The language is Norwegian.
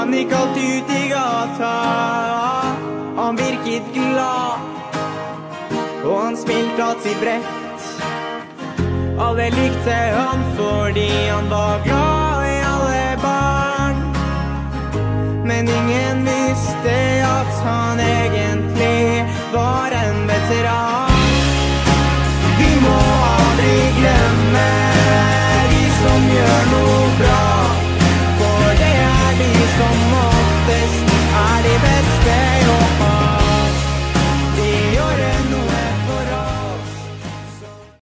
Han gikk alltid ut i gata. Han virket glad, og han smilte alltid bredt. Alle likte han fordi han var glad i alle barn. Men ingen visste at han egentlig var en veteran. Vi må aldri glemme anniversaire. On part.